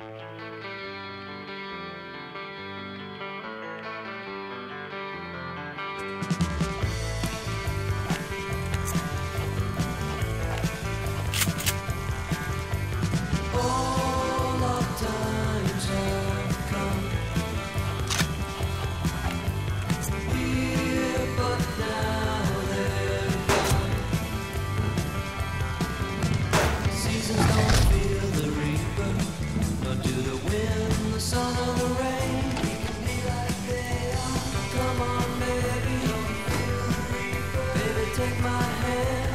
All Come on, baby. Baby, take my hand.